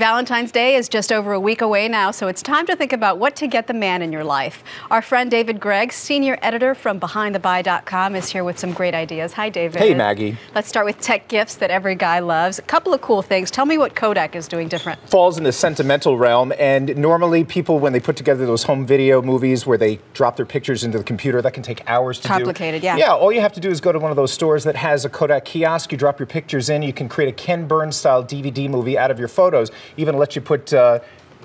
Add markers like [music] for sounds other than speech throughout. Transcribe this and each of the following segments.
Valentine's Day is just over a week away now, so it's time to think about what to get the man in your life. Our friend David Gregg, senior editor from BehindTheBuy.com, is here with some great ideas. Hi, David. Hey, Maggie. Let's start with tech gifts that every guy loves. A couple of cool things. Tell me what Kodak is doing different. Falls in the sentimental realm, and normally people, when they put together those home video movies where they drop their pictures into the computer, that can take hours to Complicated, do. yeah. Yeah, all you have to do is go to one of those stores that has a Kodak kiosk. You drop your pictures in, you can create a Ken Burns style DVD movie out of your photos. Even let you put uh,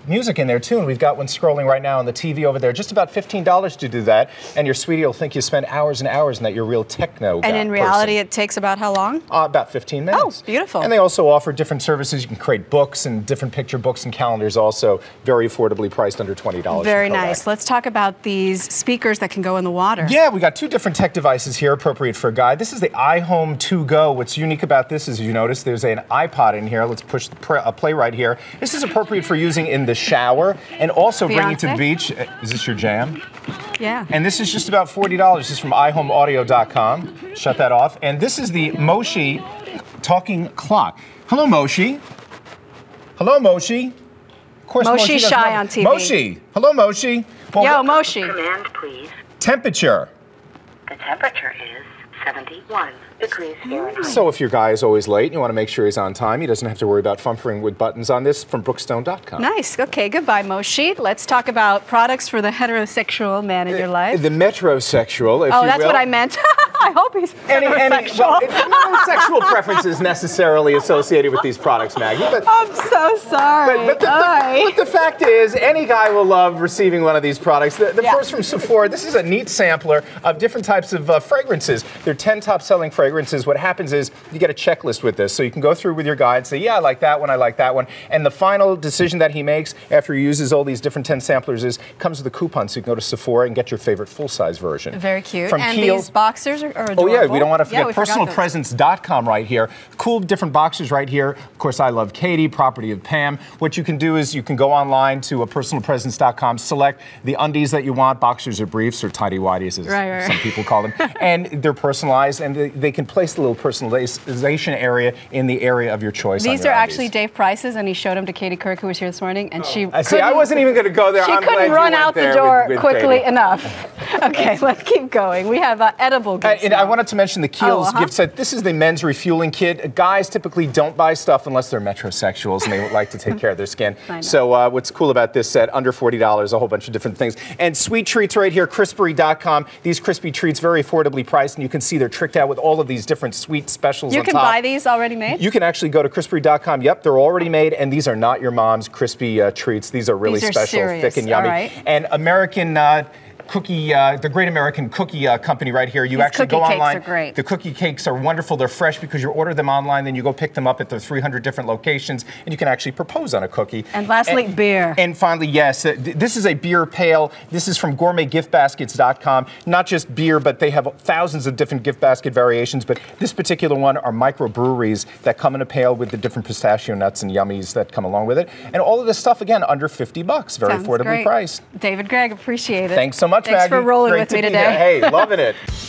music in there too, and we've got one scrolling right now on the TV over there. Just about $15 to do that, and your sweetie will think you spent hours and hours and that you're real techno And in reality, it takes about how long? Uh, about 15 minutes. Oh, beautiful. And they also offer different services. You can create books and different picture books and calendars also, very affordably priced under $20. Very nice. Let's talk about these speakers that can go in the water. Yeah, we got two different tech devices here appropriate for a guy. This is the iHome 2 Go. What's unique about this is you notice there's an iPod in here. Let's push the pr- play right here. This is appropriate for using in the shower and also bring you to the beach. Uh, Is this your jam? Yeah. And this is just about $40. This is from iHomeAudio.com. Shut that off. And this is the Moshi talking clock. Hello, Moshi. Hello, Moshi. Of course, Moshi's doesn't shy have- on TV. Moshi. Hello, Moshi. Well, Yo, Moshi. Command, please. temperature. The temperature is 71 degrees Fahrenheit. So if your guy is always late and you want to make sure he's on time, he doesn't have to worry about fumbling with buttons on this from Brookstone.com. Nice. Okay, goodbye, Moshi. Let's talk about products for the heterosexual man in uh, your life. The metrosexual, if oh, you that's what I meant. [laughs] I hope he's Any, any, well, it- no sexual preferences necessarily associated with these products, Maggie, but I'm so sorry. But, but, the, the, but the fact is, any guy will love receiving one of these products. The, the Yeah. first from Sephora, this is a neat sampler of different types of uh, fragrances. They're 10 top selling fragrances. What happens is you get a checklist with this. So you can go through with your guy and say, yeah, I like that one, I like that one. And the final decision that he makes after he uses all these different 10 samplers is comes with a coupon so you can go to Sephora and get your favorite full size version. Very cute. From and Kiehl- these boxers are, are Oh yeah, we don't want to forget forgot personalpresence.com right here. Cool different boxes right here. Of course, I love Katie, property of Pam. What you can do is you can go online to a personalpresence.com, select the undies that you want, boxers or briefs or tidy whities as Right, right, some right. people call them. [laughs] and they're personalized and they, they can place the little personalization area in the area of your choice. These your are undies. actually Dave Price's, and he showed them to Katie Couric, who was here this morning, and she. Oh. I see. I wasn't even going to go there. She I'm couldn't run out the door with- with quickly Katie. enough. [laughs] Okay, let's keep going. We have uh, edible goods. And, and I wanted to mention the Kiehl's Oh, uh-huh. gift set. This is the men's refueling kit. Guys typically don't buy stuff unless they're metrosexuals and they like to take care of their skin. [laughs] So uh, what's cool about this set, under $40, a whole bunch of different things. And sweet treats right here, crispery.com. These crispy treats, very affordably priced, and you can see they're tricked out with all of these different sweet specials You can top. buy these already made. You can actually go to crispery.com. Yep, they're already made, and these are not your mom's crispy uh, treats. These are really These are special, serious. thick and yummy. Right. And American uh, Cookie, uh, the Great American Cookie uh, Company right here. You These actually go online. are great. The cookie cakes are wonderful. They're fresh because you order them online, then you go pick them up at the 300 different locations, and you can actually propose on a cookie. And lastly, beer. And finally, yes, this is a beer pail. This is from gourmetgiftbaskets.com. Not just beer, but they have thousands of different gift basket variations. But this particular one are microbreweries that come in a pail with the different pistachio nuts and yummies that come along with it. And all of this stuff, again, under 50 bucks. Very Sounds affordably great. priced. David Gregg, appreciate it. Thanks so much, Thanks Maggie. for rolling Great with to me today. here. Hey, loving it. [laughs]